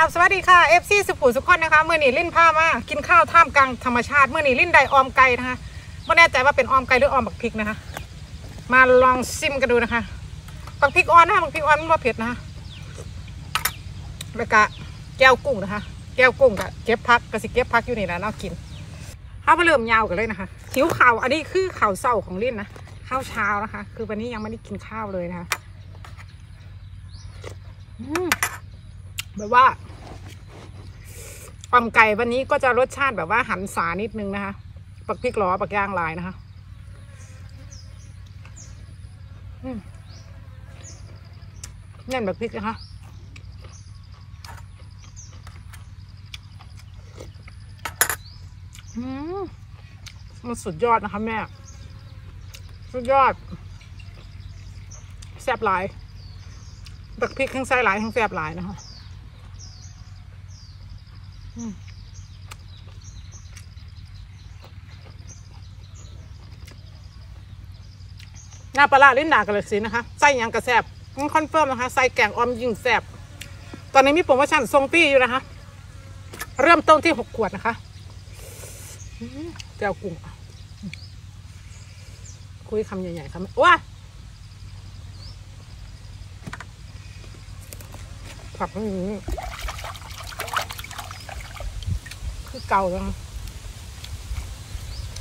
ราบสวัสดีค่ะเอฟซีสุขุมสุขคนนะคะเมื่อนี้ลิ้นผ้ามากินข้าวท่ามกลางธรรมชาติเมื่อนี้ลิ้นไดออมไก่นะคะไม่แน่ใจว่าเป็นออมไก่หรือออมบักพริกนะคะ มาลองซิมกันดูนะคะบักพริกอ่อนนะคะบักพริกอ่อนมันว่าเผ็ดนะคะแล้วก็แก้วกุ้งนะคะ แก้วกุ้งกับเก็บพักก็สิเก็บพักอยู่นี่แหละเนากินเอาไปเริ่มยาวกันเลยนะคะหิวข่าวอันนี้คือข่าวเศร้าของลิ้นนะข้าวเช้านะคะ คือวันนี้ยังไม่ได้กินข้าวเลยนะคะอืม แบบว่าอมไก่วันนี้ก็จะรสชาติแบบว่าหันสานิดนึงนะคะ ปักพริกล้อปักย่างลายนะคะแน่นแบบพริกนะคะมันสุดยอดนะคะแม่ สุดยอด แซ่บหลายบักพริกทั้งไส้หลายทั้งแซ่บหลายนะคะ หน้าปลาร้าลิ้นหนากันเลยสินะคะไส้ยังกระแซบคอนเฟิร์มนะคะไส้แกงออมยิ่งแซบตอนนี้มีโปรโมชั่นทรงปี้อยู่นะคะ เริ่มต้นที่หกขวดนะคะแก้วกุ้งคุยคำใหญ่ๆครับว้าผักอย่างนี้ คือเก่าแล้ว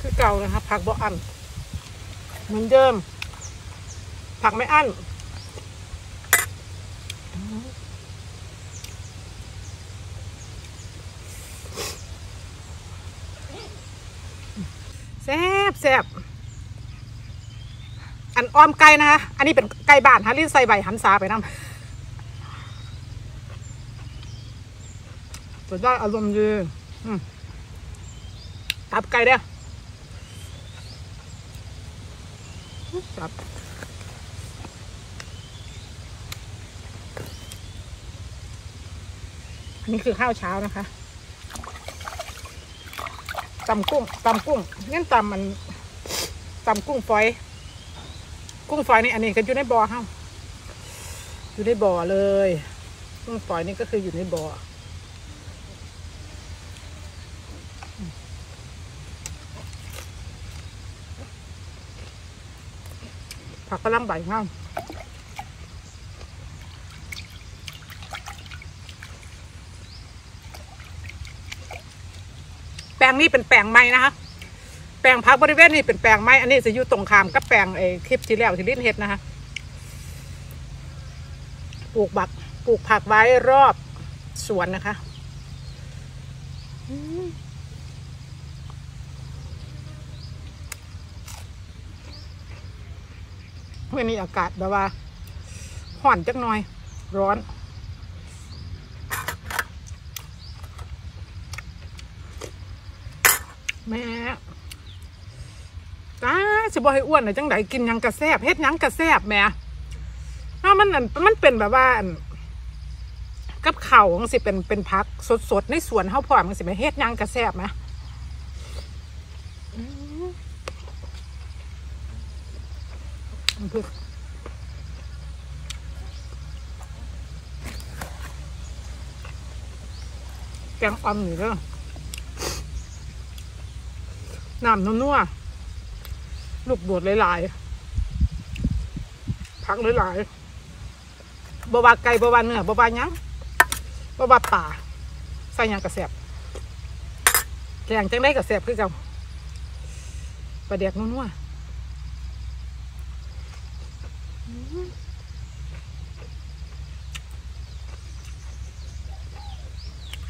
คือเก่านะคะผักบ่อันเหมือนเดิม ผักไม่อั้นแซ่บแซ่บอันอ้อมไก่นะคะ อันนี้เป็นไก่บ้านฮะลิ้นใส่ใบหันซาไปน้ำจะได้อารมณ์ดี ตับไก่เด้อตับอันนี้คือข้าวเช้านะคะตำกุ้งตำกุ้งงั้นตำมันตำกุ้งฝอย กุ้งฝอยนี่อันนี้ก็อยู่ในบ่อเฮาอยู่ในบ่อเลยกุ้งฝอยนี่ก็คืออยู่ในบ่อ ผักกระลำใบงามแปลงนี้เป็นแปลงไม้นะคะ แปลงพักบริเวณนี้เป็นแปลงไม้อันนี้จะอยู่ตรงข้ามกับแปลงไอ้คลิปที่แล้วที่ลิ้นเห็ดนะคะปลูกบักปลูกผักไว้รอบสวนนะคะ มวันนี้อากาศแบบว่าห่อนจักหน่อย ร้อนแม่ตาจะบอกให้อ้วนเลยจังไดกินยังกระแซบเฮ็ดยังกระแซบแม่ถ้ามันอันมันเป็นแบบว่ากับเข่ามันสิเป็นเป็นพักสดๆในสวนเฮาพร้อมมันสิไปเฮ็ดยังกระแซบไหมอืมมันคือ แกงอ่อมนี่เด้อน้ำนัวๆลูกโดดหลายๆผักหลายๆบวาไก่บวาเนื้อบวายังบวาป่าใส่ยังกระแสบแกงจังได้กระแสบคือเก่าปลาแดกนัวๆอื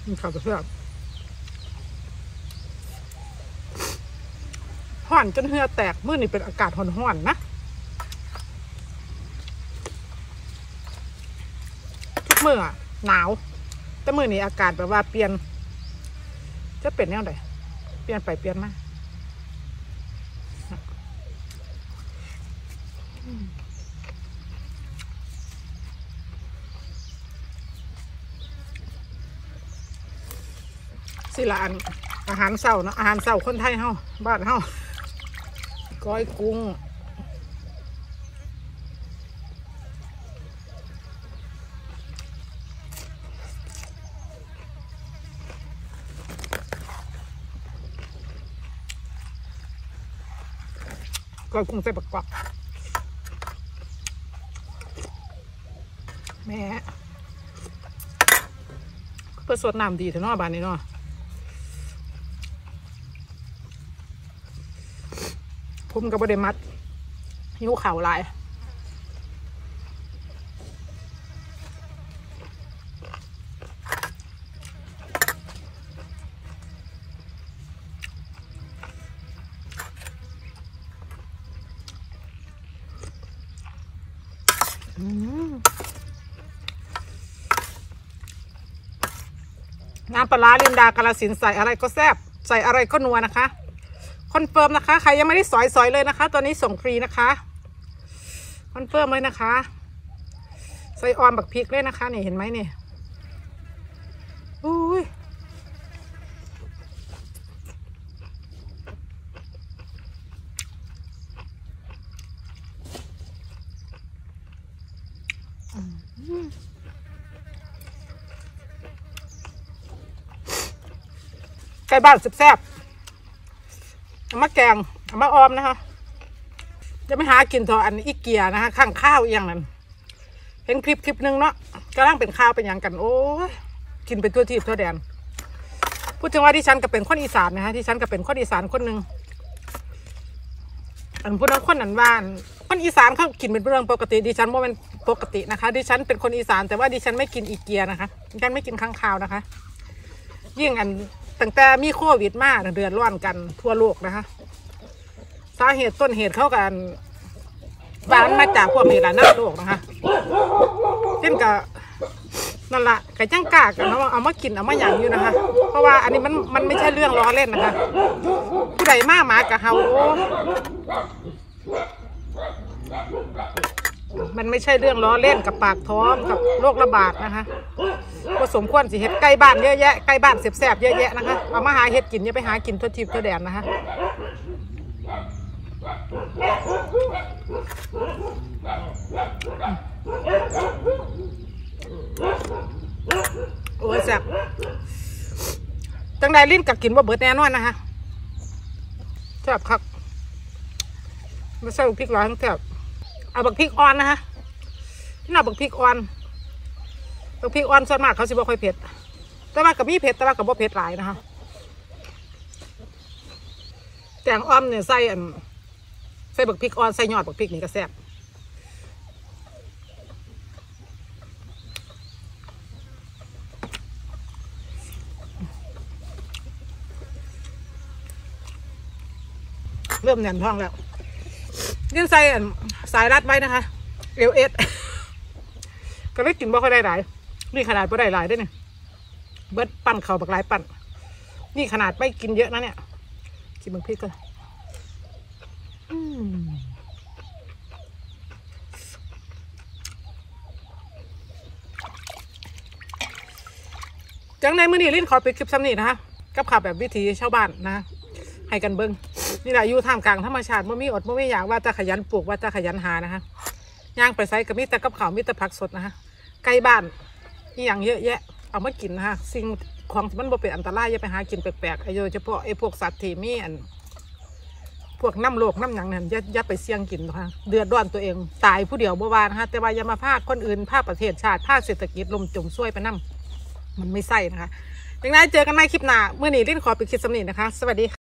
มันขาวกระแสบห่อนจนเหือแตกมื้อนี่เป็นอากาศห่อนๆนะทุกมื้ออะหนาว แต่มื้อนี้อากาศแบบว่าเปลี่ยน จะเป็นแนวใดเปลี่ยนไปเปลี่ยนมา สิละอันอาหารเศร้าเนาะอาหารเศร้าคนไทยเฮาบ้านเฮาก้อยกุ้งก้อยกุ้งใส่ปักกวักแม่เพื่อสวดน้ำดีเถอะเนาะบ้านนี้เนาะ ผมกับบไดมัดหิวข่าวลายน้ำปลาร้าลินดากาฬสินธุ์ใส่อะไรก็แซ่บ ใส่อะไรก็นัวนะคะ confirm นะคะ ใครยังไม่ได้สอยสอยเลยนะคะ ตอนนี้ส่งฟรีนะคะ confirm เลยนะคะ ใส่อ่อมบักพริกเลยนะคะนี่เห็นไหมนี่อุ้ยไก่บ้านแซ่บ มาแกงมาออมนะคะ จะไม่หากินทออันอีเกียนะคะข้างข้าวอหย่างนั้นเห็นคลิปคลิปหนึ่งเนาะกำลังเป็นข้าวเป็นอย่างกัน โอ้ยกินไปทั่วที่ทั่วแดน พูดถึงว่าที่ฉันก็เป็นคนอีสานนะคะที่ฉันก็เป็นคนอีสานคนหนึ่งอันพูดถึงคนนั้นว่านคนอีสานเขากินเป็นเรื่องปกติดิฉันว่าเป็นปกตินะคะ ดิฉันเป็นคนอีสานแต่ว่าดิฉันไม่กินอีเกียนะคะดิฉันไม่กินข้างคาวนะคะ ยิ่งอัน ตั้งแต่มีโควิดมาเดือดร้อนกันทั่วโลกนะคะสาเหตุต้นเหตุเขากันวันมาจากพวกนี้แหละนักโลกนะคะเช่นกับนั่นละไก่จ้างกากันเอามาเอามากินเอามาอย่างอยู่นะคะ เพราะว่าอันนี้มันมันไม่ใช่เรื่องล้อเล่นนะคะ ผู้ใดมาหมากับเฮามันไม่ใช่เรื่องล้อเล่นกับปากท้องกับโรคระบาดนะคะ ก็สมควรสิเห็ดใกล้บ้านเยอะแยะใกล้บ้านแสบๆเยอะแยะนะคะเอามาหาเห็ดกินอย่าไปหากินทั่วทิพย์ทั่วแดนนะคะโอ้ยแซ่บจังใดลิ้นกับกินว่าเบิดแน่นอนนะคะแซ่บครับไม่ใช่บักพริกร้อยทั้งแซ่บเอาบักพริกอ่อนนะคะที่น่าบักพริกอ่อน บักพริกอ่อนส่วนมากเขาสิบ่ค่อยเผ็ด แต่ว่ากับมีเผ็ดแต่ว่ากับบ่เผ็ดหลายนะคะแกงอ้อมเนี่ยใส่อันใส่บักพริกอ่อนใส่ยอดบักพริกนี่ก็แซ่บเริ่มแน่นท้องแล้วยื่นใส่สายรัดไว้นะคะเอลเอสก็เลยกินบ่ค่อยได้หลาย นี่ขนาดบ่ได้หลายด้วยเนี่ยเบิดปั่นเข่าบักหลายปั่นนี่ขนาดไม่กินเยอะนะเนี่ยกินบางพริกก็อืมจังในมือนี้ลิ้นขอปิดคลิปซ้ำนี่นะคะกับข่าวแบบวิถีชาวบ้านนะ ให้กันเบิ้งนี่แหละอยู่ท่ามกลางธรรมชาติไม่มีอดไม่มีอยากว่าจะขยันปลูกว่าจะขยันหานะคะย่างไปไซกับมีแต่กับข้าวมีแต่ผักสดนะคะใกล้บ้าน อย่างเยอะแยะ เอามากินนะคะสิ่งของที่มันบ่เป็นอันตรายอย่าไปหากินแปลกๆไอ้โดยเฉพาะไอ้พวกสัตว์ที่มีอันพวกน้ำโลกน้ำหยังนั่นอย่าอย่าไปเสี่ยงกินนะคะเดือดร้อนตัวเอง ตายผู้เดียวบ่วานะคะแต่ว่าอย่ามาพาคนอื่นพาประเทศชาติพาเศรษฐกิจลมจมช่วยไปนํมันไม่ใส่นะคะย่างนั้นเจอกันใหม่คลิปหน้าเมื่อนี้ลิ้นขอปิดคลิปสำนีนะคะ สวัสดีค่ะ